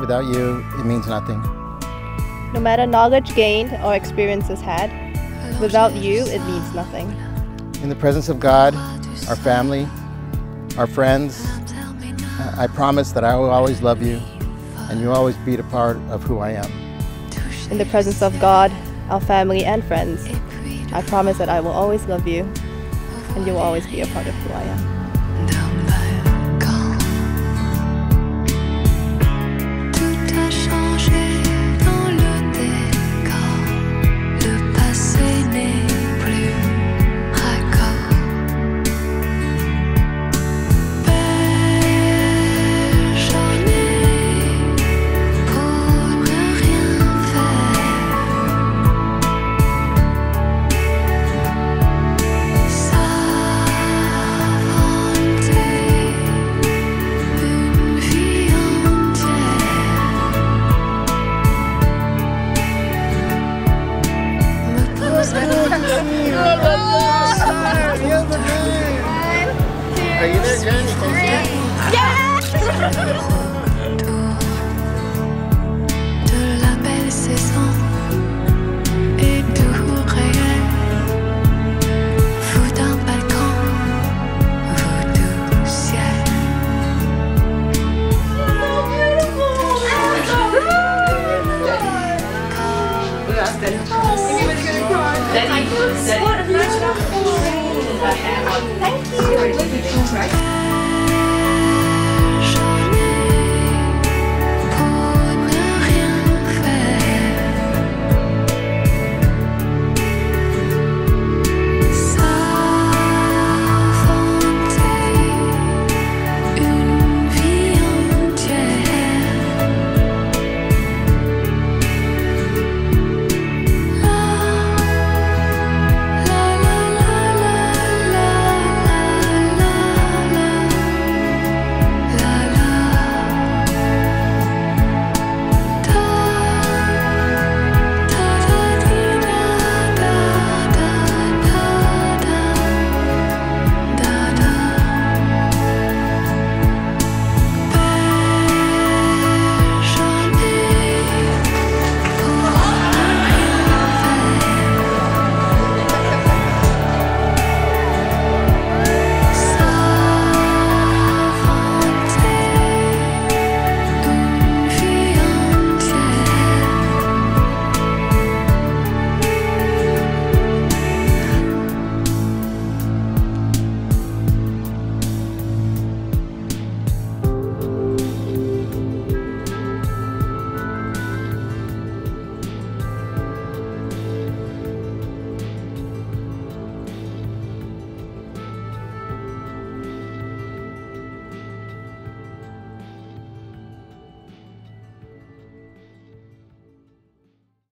Without you, it means nothing. No matter knowledge gained or experiences had, without you, it means nothing. In the presence of God, our family, our friends, I promise that I will always love you and you'll always be a part of who I am. In the presence of God, our family, and friends, I promise that I will always love you and you will always be a part of who I am. Are you there, Jen? Yeah!